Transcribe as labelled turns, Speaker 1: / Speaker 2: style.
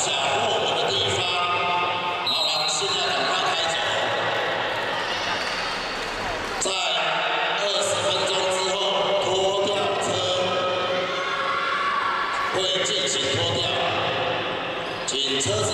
Speaker 1: 下过火的地方老板现在赶快开走。在二十分钟之后拖掉车
Speaker 2: 会进行脱掉。请车子